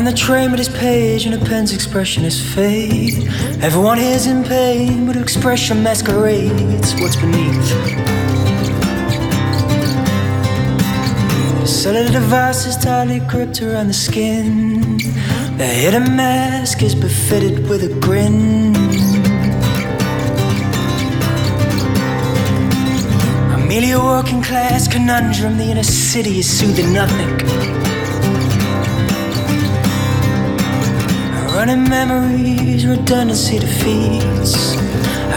on the train, but his page and a pen's expression is fade. Everyone here's in pain, but expression masquerades what's beneath. The cellular devices tightly gripped around the skin. The hidden mask is befitted with a grin. I'm merely working class conundrum, the inner city is soothing nothing. Running memories, redundancy defeats.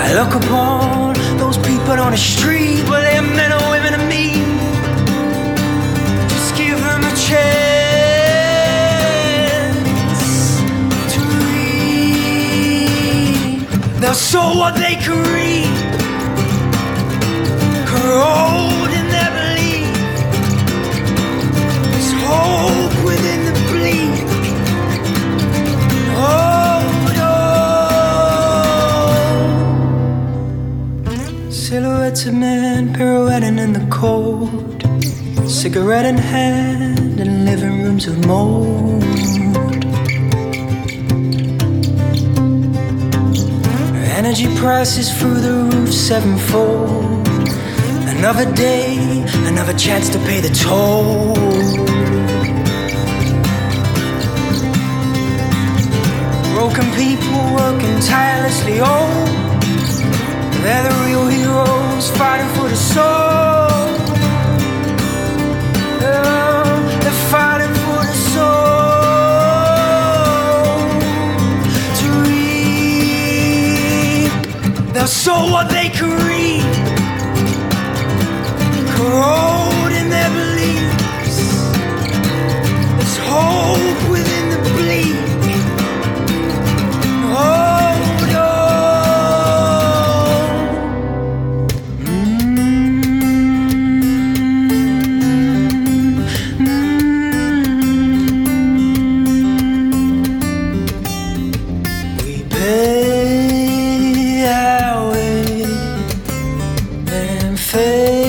I look upon those people on the street, where they're men or women to me. Just give them a chance to read. What they can read, Men pirouetting in the cold. Cigarette in hand in living rooms of mold. Energy prices through the roof sevenfold. Another day, another chance to pay the toll. Broken people working tirelessly on. They're the real heroes fighting for the soul. Oh, they're fighting for the soul to sow what they can pay